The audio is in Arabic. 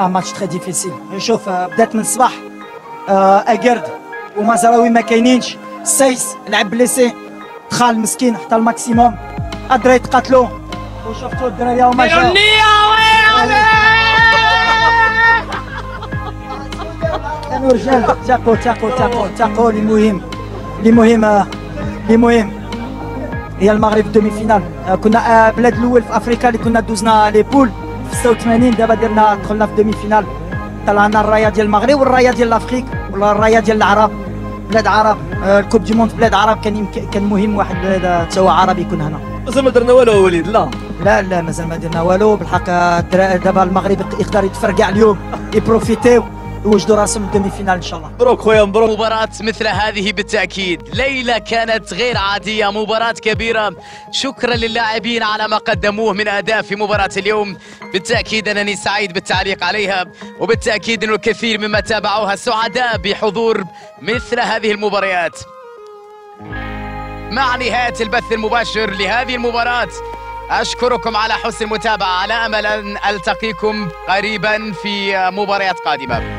un match très difficile شوف آه، بدات من الصباح أكرد ومزراوي ما كاينينش سايس لعب blessé دخل مسكين حتى ال maximum الدراري تقاتلوا وشفتوا الدراري هما جاو كانوا رجال تاقوا تاقوا تاقوا تاقوا اللي مهم اللي مهم آه، اللي مهم هي المغرب demi-finale كنا بلاد الأول في افريقيا اللي كنا دوزنا les poules 86 دابا درنا دخلنا في demi-finale طلعنا الراية ديال المغرب والراية ديال l'Afrique ولا الراية ديال العرب. بلاد عرب آه، ال coupe du monde بلاد عرب كان يمكن كان مهم واحد بلاد تا هو عربي يكون هنا. مازال ما درنا والو وليد؟ لا. لا لا مازال ما درنا والو. بالحق آه، دابا المغرب يقدر يتفرقع اليوم يبروفيتيو. يوجدوا راسهم ال demi-finale إن شاء الله. مبروك خويا مبروك. مباراة مثل هذه بالتأكيد. ليلة كانت غير عادية مباراة كبيرة. شكرا للاعبين على ما قدموه من أداء في مباراة اليوم. بالتأكيد أنني سعيد بالتعليق عليها وبالتأكيد أن الكثير مما تابعوها سعداء بحضور مثل هذه المباريات. مع نهاية البث المباشر لهذه المباراة أشكركم على حسن المتابعة. على أمل أن ألتقيكم قريبا في مباريات قادمة.